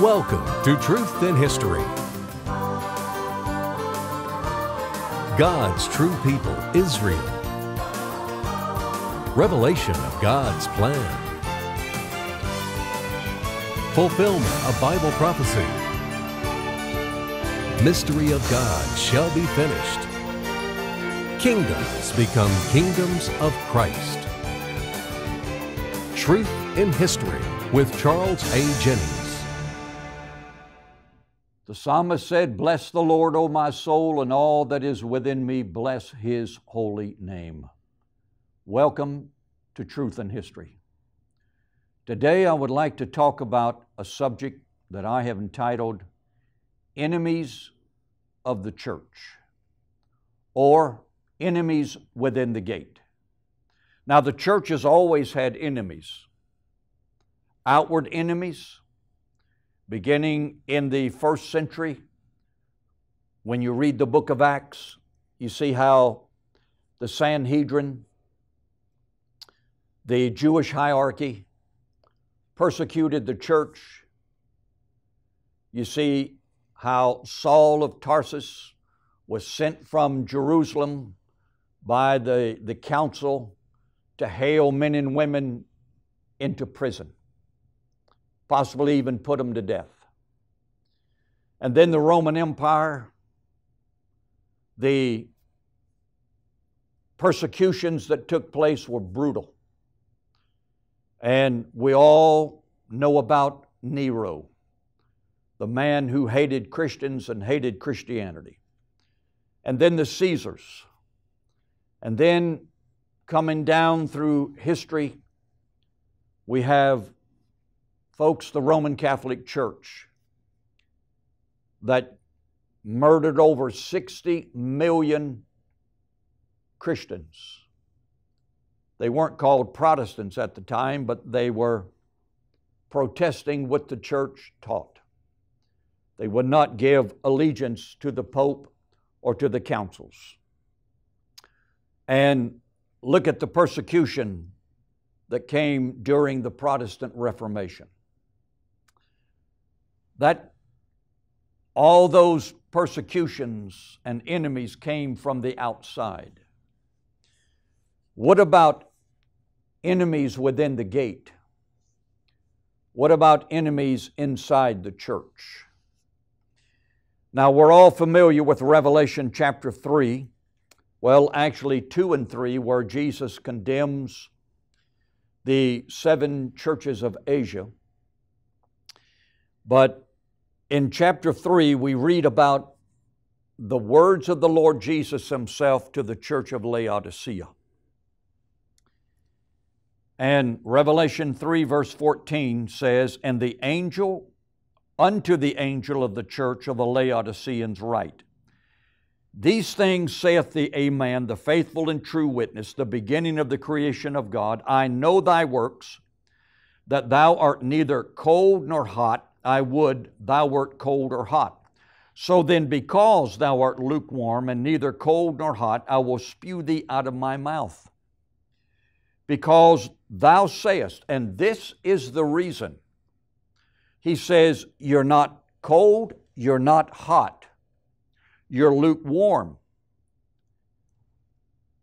Welcome to Truth in History. God's true people, Israel. Revelation of God's plan. Fulfillment of Bible prophecy. Mystery of God shall be finished. Kingdoms become kingdoms of Christ. Truth in History with Charles A. Jennings. The psalmist said, Bless the Lord, O my soul, and all that is within me, bless his holy name. Welcome to Truth in History. Today I would like to talk about a subject that I have entitled Enemies of the Church or Enemies Within the Gate. Now, the church has always had enemies, outward enemies, beginning in the first century. When you read the book of Acts, you see how the Sanhedrin, the Jewish hierarchy, persecuted the church. You see how Saul of Tarsus was sent from Jerusalem by the, the council to hail men and women into prison, possibly even put them to death. And then the Roman Empire, the persecutions that took place were brutal. And we all know about Nero, the man who hated Christians and hated Christianity. And then the Caesars. And then coming down through history, we have, folks, the Roman Catholic Church that murdered over 60 million Christians. They weren't called Protestants at the time, but they were protesting what the church taught. They would not give allegiance to the Pope or to the councils. And look at the persecution that came during the Protestant Reformation. That all those persecutions and enemies came from the outside. What about enemies within the gate? What about enemies inside the church? Now, we're all familiar with Revelation chapter 3 well, actually, 2 and 3, where Jesus condemns the seven churches of Asia. But in chapter 3, we read about the words of the Lord Jesus Himself to the church of Laodicea. And Revelation 3, verse 14 says, And the angel unto the angel of the church of the Laodiceans write, these things saith the Amen, the faithful and true witness, the beginning of the creation of God. I know thy works, that thou art neither cold nor hot. I would thou wert cold or hot. So then, because thou art lukewarm and neither cold nor hot, I will spew thee out of my mouth. Because thou sayest, and this is the reason. He says, You're not cold, you're not hot you're lukewarm.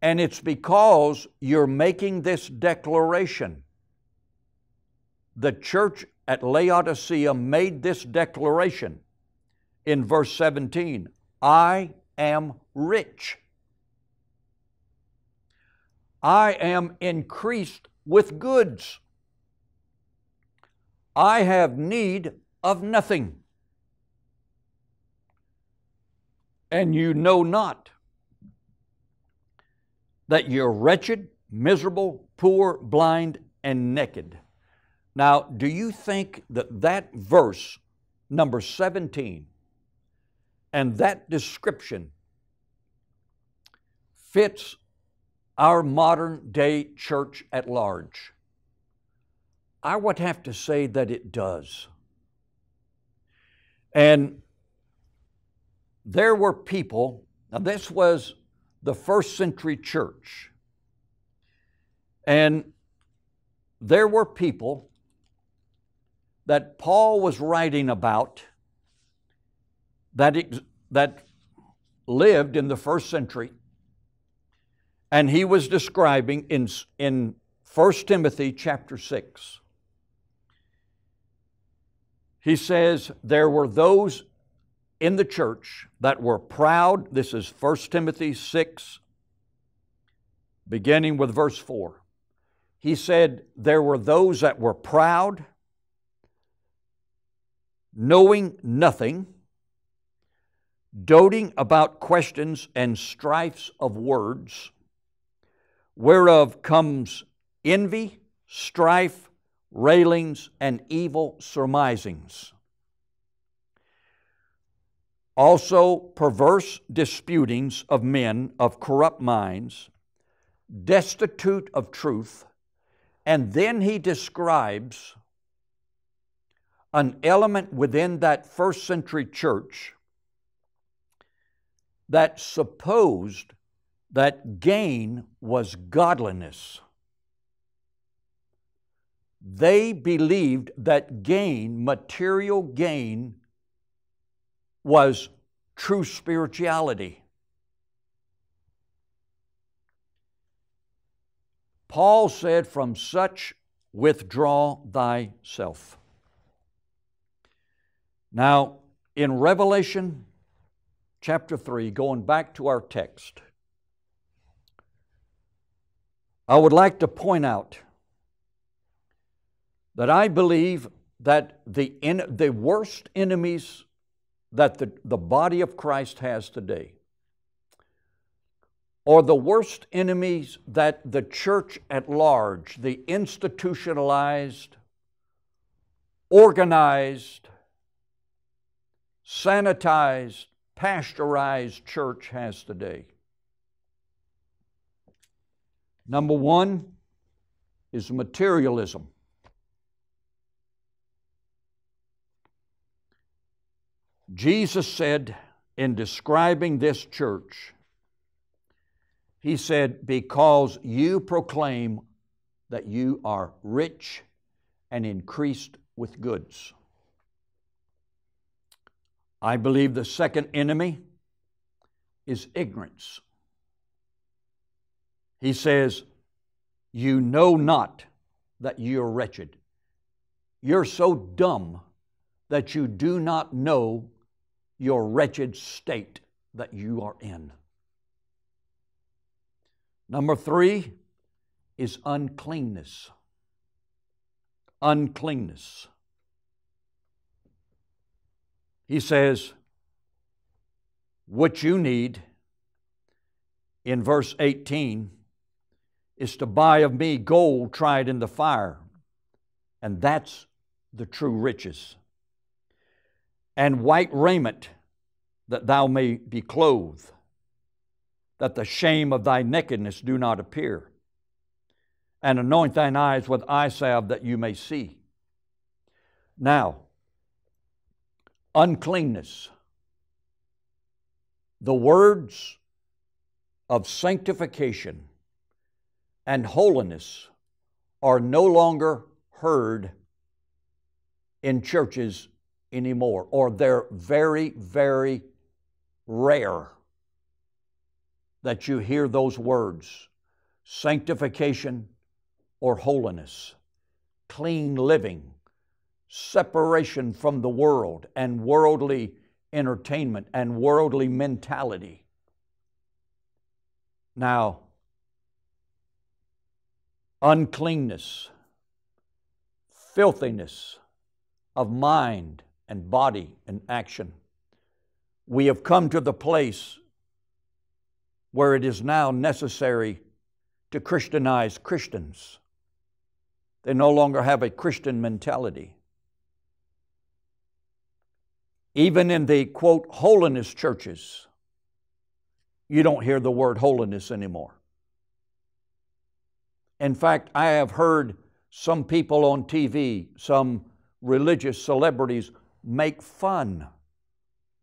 And it's because you're making this declaration. The church at Laodicea made this declaration in verse 17 I am rich. I am increased with goods. I have need of nothing. and you know not that you're wretched, miserable, poor, blind, and naked. Now, do you think that that verse, number 17, and that description fits our modern day church at large? I would have to say that it does. And there were people, now this was the first century church, and there were people that Paul was writing about that, ex- that lived in the first century. And he was describing in, in 1 Timothy chapter 6. He says, There were those in the church that were proud. This is 1 Timothy 6, beginning with verse 4. He said, There were those that were proud, knowing nothing, doting about questions and strifes of words, whereof comes envy, strife, railings, and evil surmisings. Also, perverse disputings of men of corrupt minds, destitute of truth, and then he describes an element within that first century church that supposed that gain was godliness. They believed that gain, material gain, was true spirituality. Paul said, From such withdraw thyself. Now, in Revelation chapter 3, going back to our text, I would like to point out that I believe that the, in, the worst enemies that the, the body of Christ has today or the worst enemies that the church at large, the institutionalized, organized, sanitized, pasteurized church has today. Number one is materialism. Jesus said in describing this church, he said, Because you proclaim that you are rich and increased with goods. I believe the second enemy is ignorance. He says, You know not that you're wretched. You're so dumb that you do not know your wretched state that you are in. Number three is uncleanness. Uncleanness. He says, What you need in verse 18 is to buy of me gold tried in the fire, and that's the true riches, and white raiment that thou may be clothed that the shame of thy nakedness do not appear. And anoint thine eyes with eye salve that you may see. Now, uncleanness. The words of sanctification and holiness are no longer heard in churches anymore, or they're very, very rare that you hear those words sanctification or holiness, clean living, separation from the world and worldly entertainment and worldly mentality. Now, uncleanness, filthiness of mind and body and action. We have come to the place where it is now necessary to Christianize Christians. They no longer have a Christian mentality. Even in the quote, holiness churches, you don't hear the word holiness anymore. In fact, I have heard some people on TV, some religious celebrities, make fun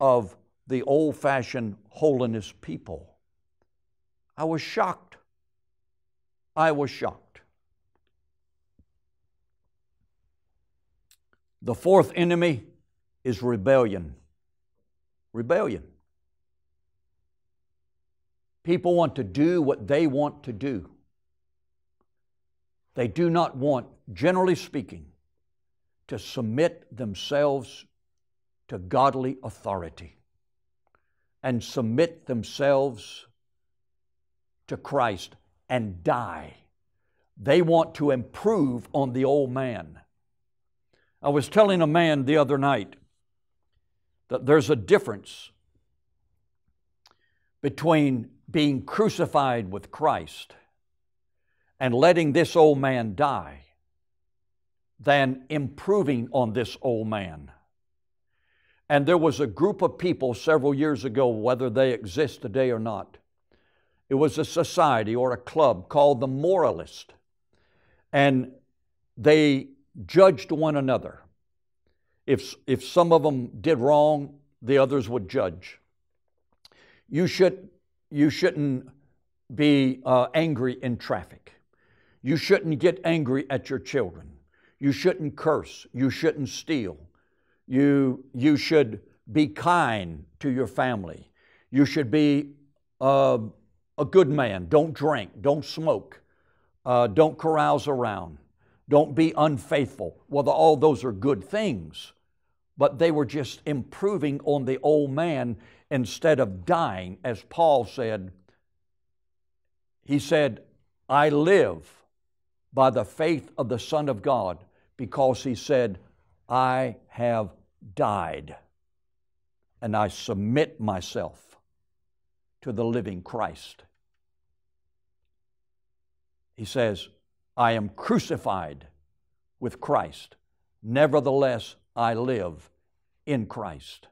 of the old fashioned holiness people. I was shocked. I was shocked. The fourth enemy is rebellion. Rebellion. People want to do what they want to do. They do not want, generally speaking, to submit themselves to godly authority and submit themselves to Christ and die. They want to improve on the old man. I was telling a man the other night that there's a difference between being crucified with Christ and letting this old man die than improving on this old man. And there was a group of people several years ago, whether they exist today or not. It was a society or a club called the Moralist. And they judged one another. If, if some of them did wrong, the others would judge. You, should, you shouldn't be uh, angry in traffic. You shouldn't get angry at your children. You shouldn't curse. You shouldn't steal. You, you should be kind to your family. You should be uh, a good man. Don't drink. Don't smoke. Uh, don't carouse around. Don't be unfaithful. Well, all those are good things, but they were just improving on the old man instead of dying. As Paul said, he said, I live by the faith of the Son of God because he said, I have died and I submit myself to the living Christ. He says, I am crucified with Christ. Nevertheless, I live in Christ.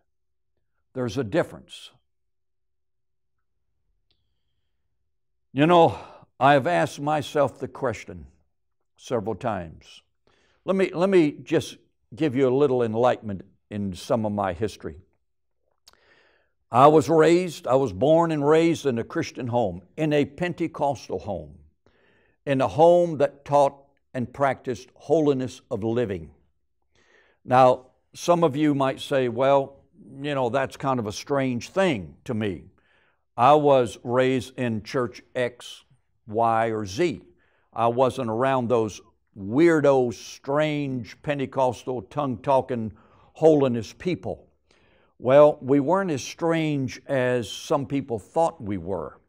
There's a difference. You know, I have asked myself the question several times. Let me, let me just give you a little enlightenment in some of my history. I was raised, I was born and raised in a Christian home, in a Pentecostal home, in a home that taught and practiced holiness of living. Now, some of you might say, well, you know, that's kind of a strange thing to me. I was raised in church X, Y, or Z. I wasn't around those weirdo, strange, Pentecostal, tongue talking, holiness people. Well, we weren't as strange as some people thought we were.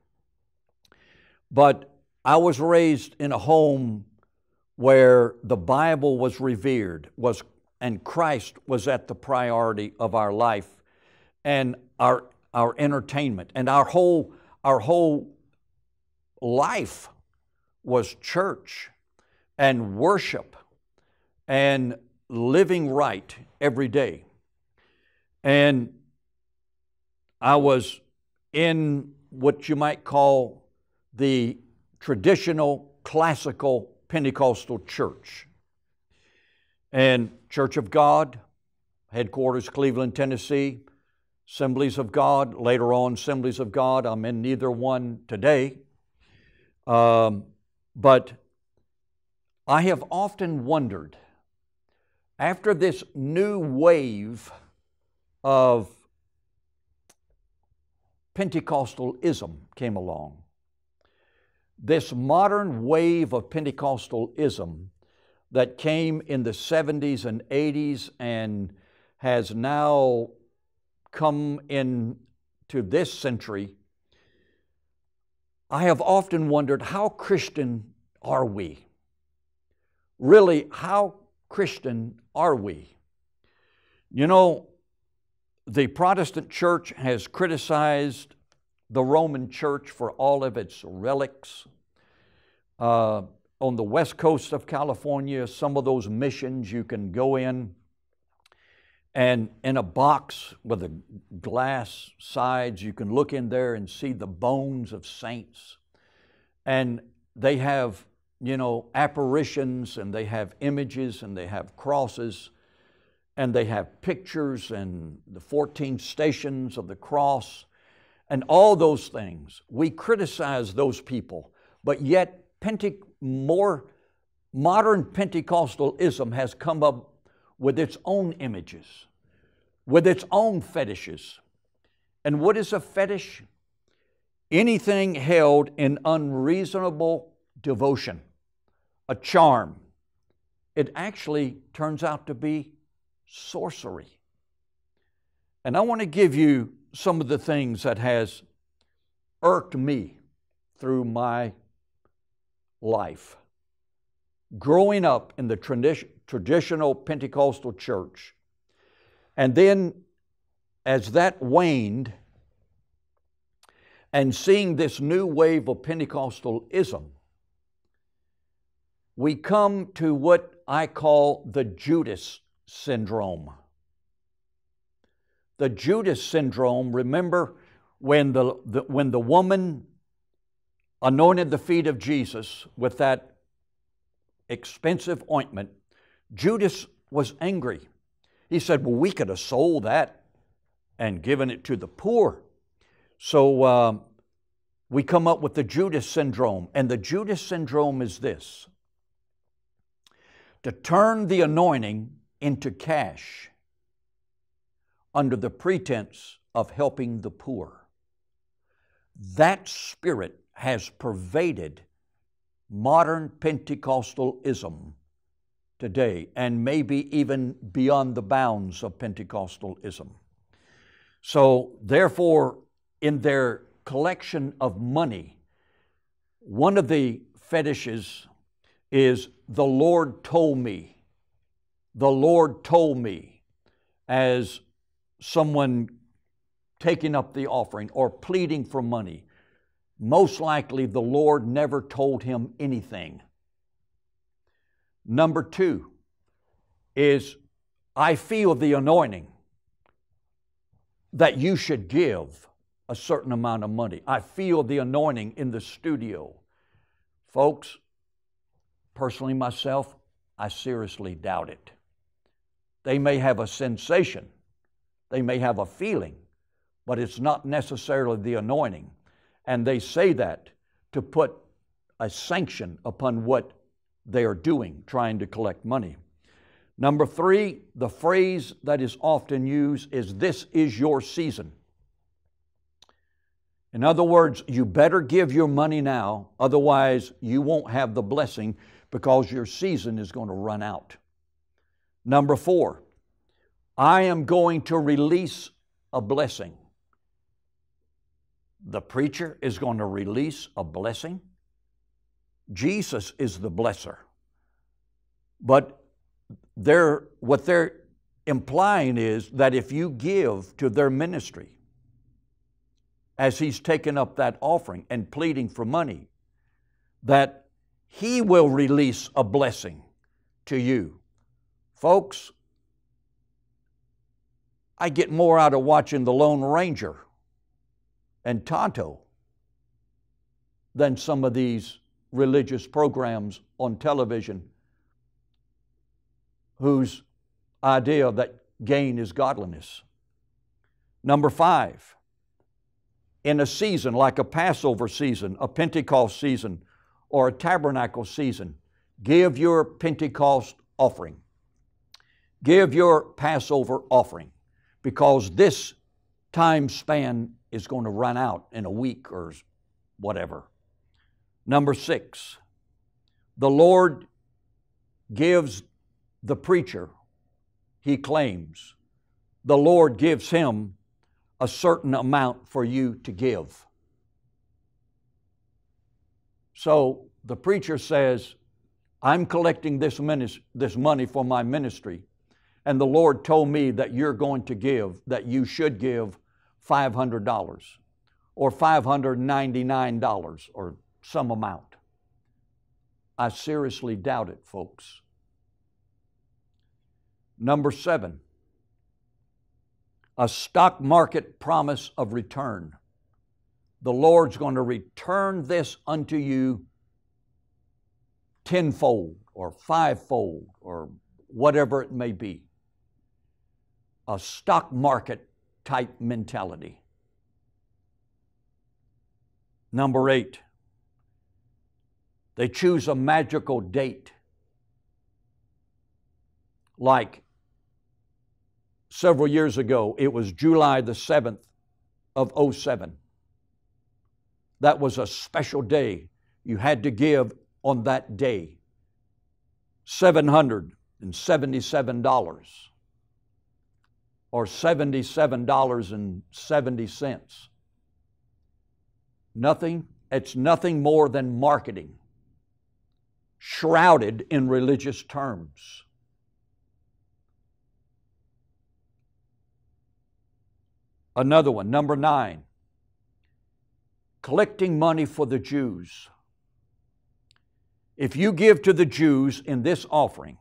But I was raised in a home where the Bible was revered, was and Christ was at the priority of our life and our our entertainment and our whole our whole life was church and worship and living right every day. And I was in what you might call the traditional classical Pentecostal church. And Church of God, headquarters Cleveland, Tennessee, Assemblies of God, later on Assemblies of God. I'm in neither one today. Um, but I have often wondered, after this new wave of Pentecostalism came along, this modern wave of Pentecostalism that came in the 70s and 80s and has now come into this century, I have often wondered how Christian are we? really, how Christian are we? You know, the Protestant church has criticized the Roman church for all of its relics. Uh, on the west coast of California, some of those missions you can go in and in a box with a glass sides, you can look in there and see the bones of saints. And they have you know, apparitions and they have images and they have crosses and they have pictures and the 14 stations of the cross and all those things. We criticize those people, but yet Pente- more modern Pentecostalism has come up with its own images, with its own fetishes. And what is a fetish? Anything held in unreasonable devotion, a charm. It actually turns out to be sorcery. And I want to give you some of the things that has irked me through my life. Growing up in the tradi- traditional Pentecostal church, and then as that waned, and seeing this new wave of Pentecostalism, we come to what I call the Judas syndrome. The Judas syndrome, remember when the, the, when the woman anointed the feet of Jesus with that expensive ointment, Judas was angry. He said, Well, we could have sold that and given it to the poor. So um, we come up with the Judas syndrome. And the Judas syndrome is this to turn the anointing into cash under the pretense of helping the poor. That spirit has pervaded modern Pentecostalism today and maybe even beyond the bounds of Pentecostalism. So, therefore, in their collection of money, one of the fetishes is the Lord told me. The Lord told me as someone taking up the offering or pleading for money. Most likely, the Lord never told him anything. Number two is I feel the anointing that you should give a certain amount of money. I feel the anointing in the studio. Folks, personally myself, I seriously doubt it. They may have a sensation, they may have a feeling, but it's not necessarily the anointing. And they say that to put a sanction upon what they are doing, trying to collect money. Number three, the phrase that is often used is this is your season. In other words, you better give your money now, otherwise, you won't have the blessing because your season is going to run out. Number four, I am going to release a blessing. The preacher is going to release a blessing. Jesus is the blesser. But they're, what they're implying is that if you give to their ministry, as he's taken up that offering and pleading for money, that he will release a blessing to you. Folks, I get more out of watching The Lone Ranger and Tonto than some of these religious programs on television whose idea that gain is godliness. Number five, in a season like a Passover season, a Pentecost season, or a tabernacle season, give your Pentecost offering. Give your Passover offering because this time span is going to run out in a week or whatever. Number six, the Lord gives the preacher, he claims, the Lord gives him a certain amount for you to give. So the preacher says, I'm collecting this, minis- this money for my ministry, and the Lord told me that you're going to give, that you should give $500 or $599 or some amount. I seriously doubt it, folks. Number seven, a stock market promise of return. The Lord's going to return this unto you tenfold or fivefold or whatever it may be. A stock market type mentality. Number eight, they choose a magical date like several years ago. It was July the 7th of 07. That was a special day. You had to give on that day $777 or $77.70. Nothing, it's nothing more than marketing, shrouded in religious terms. Another one, number nine, collecting money for the Jews. If you give to the Jews in this offering,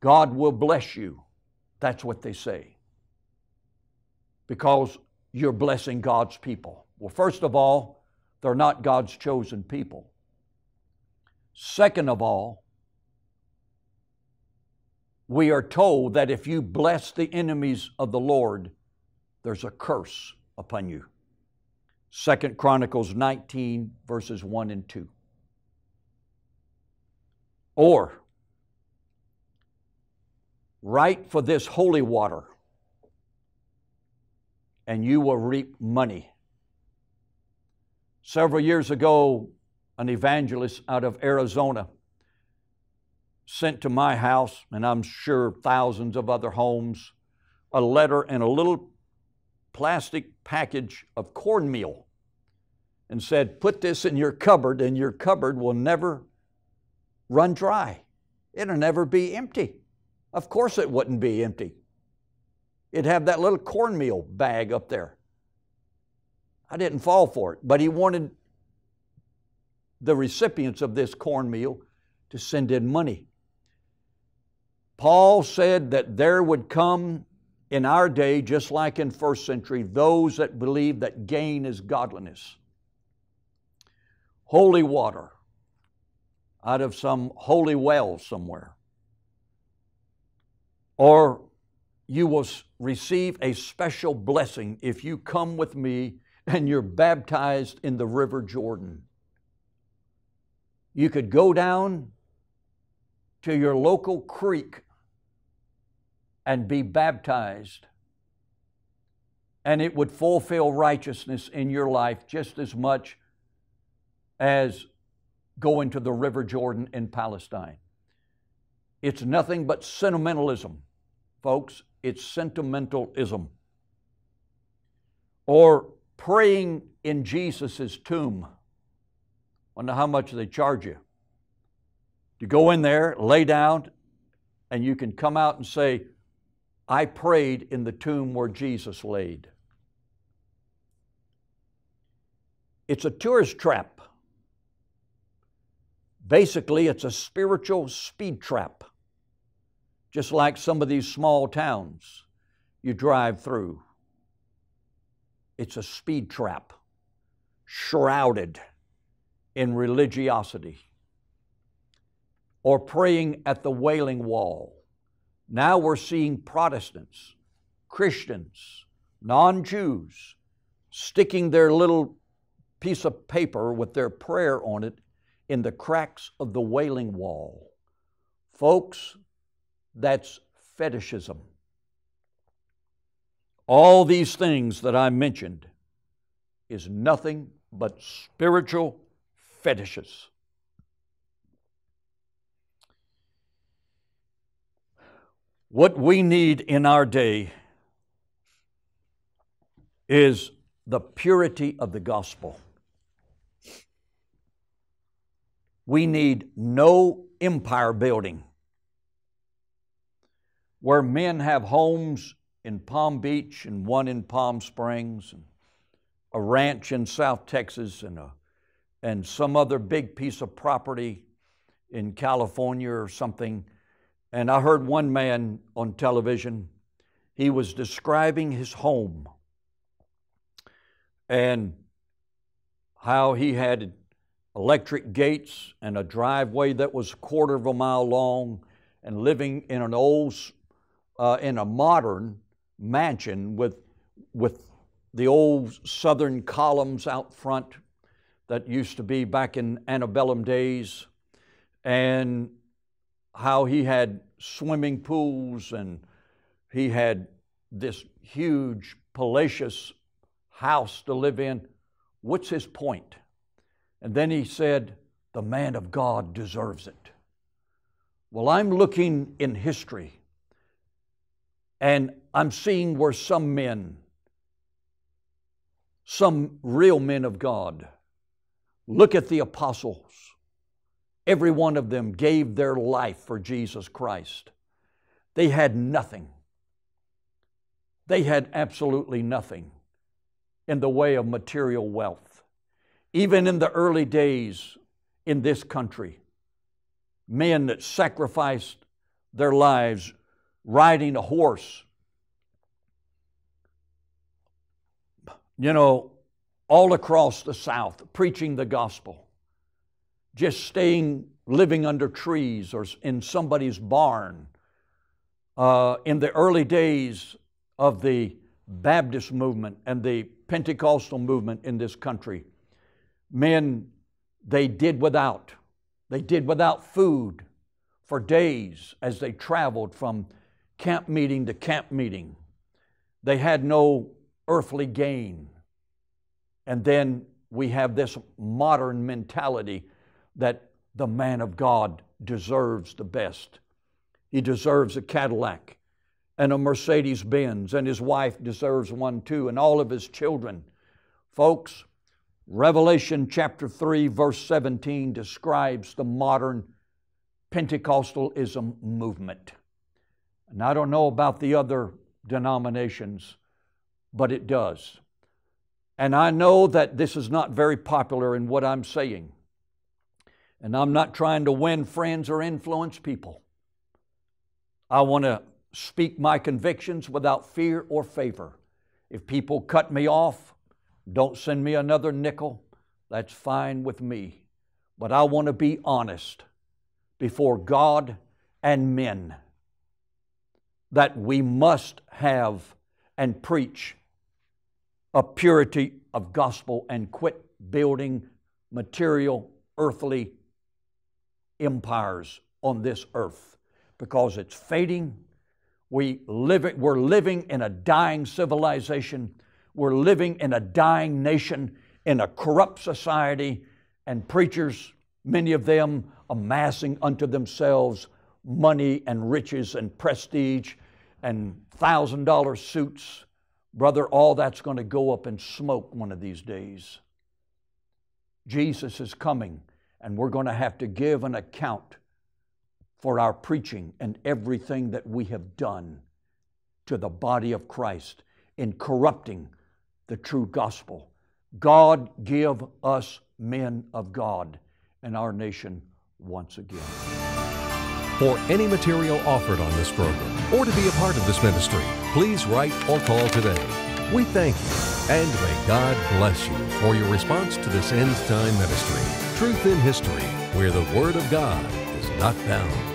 God will bless you. That's what they say. Because you're blessing God's people. Well, first of all, they're not God's chosen people. Second of all, we are told that if you bless the enemies of the Lord, there's a curse upon you. Second Chronicles 19, verses 1 and 2. Or, write for this holy water, and you will reap money. Several years ago, an evangelist out of Arizona sent to my house, and I'm sure thousands of other homes, a letter and a little plastic package of cornmeal and said, Put this in your cupboard, and your cupboard will never run dry. It'll never be empty. Of course, it wouldn't be empty. It'd have that little cornmeal bag up there. I didn't fall for it, but he wanted the recipients of this cornmeal to send in money. Paul said that there would come in our day, just like in first century, those that believe that gain is godliness. Holy water out of some holy well somewhere. Or you will receive a special blessing if you come with me and you're baptized in the River Jordan. You could go down to your local creek and be baptized. And it would fulfill righteousness in your life just as much as going to the River Jordan in Palestine. It's nothing but sentimentalism, folks. It's sentimentalism. Or praying in Jesus' tomb. Wonder how much they charge you. You go in there, lay down, and you can come out and say, I prayed in the tomb where Jesus laid. It's a tourist trap. Basically, it's a spiritual speed trap, just like some of these small towns you drive through. It's a speed trap, shrouded in religiosity, or praying at the Wailing Wall now we're seeing Protestants, Christians, non Jews sticking their little piece of paper with their prayer on it in the cracks of the wailing wall. Folks, that's fetishism. All these things that I mentioned is nothing but spiritual fetishes. What we need in our day is the purity of the gospel. We need no empire building where men have homes in Palm Beach and one in Palm Springs, and a ranch in South Texas, and, a, and some other big piece of property in California or something. And I heard one man on television, he was describing his home and how he had electric gates and a driveway that was a quarter of a mile long and living in an old, uh, in a modern mansion with, with the old southern columns out front that used to be back in antebellum days. And how he had swimming pools and, he had this huge, palatial house to live in. What's his point? And then he said, The man of God deserves it. Well, I'm looking in history and I'm seeing where some men, some real men of God, look at the apostles. Every one of them gave their life for Jesus Christ. They had nothing. They had absolutely nothing in the way of material wealth. Even in the early days in this country, men that sacrificed their lives riding a horse. You know, all across the South, preaching the gospel, just staying, living under trees or in somebody's barn. Uh, in the early days of the Baptist movement and the Pentecostal movement in this country, men, they did without. They did without food for days as they traveled from camp meeting to camp meeting. They had no earthly gain. And then we have this modern mentality that the man of God deserves the best. He deserves a Cadillac and a Mercedes Benz, and his wife deserves one too, and all of his children. Folks, Revelation chapter 3, verse 17 describes the modern Pentecostalism movement. And I don't know about the other denominations, but it does. And I know that this is not very popular in what I'm saying. And I'm not trying to win friends or influence people. I want to speak my convictions without fear or favor. If people cut me off, don't send me another nickel. That's fine with me. But I want to be honest before God and men that we must have and preach a purity of gospel and quit building material, earthly empires on this earth because it's fading. We live, we're living in a dying civilization we're living in a dying nation, in a corrupt society, and preachers, many of them amassing unto themselves money and riches and prestige and thousand dollar suits. Brother, all that's going to go up in smoke one of these days. Jesus is coming, and we're going to have to give an account for our preaching and everything that we have done to the body of Christ in corrupting the true gospel. God give us men of God in our nation once again. For any material offered on this program or to be a part of this ministry, please write or call today. We thank you and may God bless you for your response to this end time ministry. Truth in History, where the Word of God is not bound.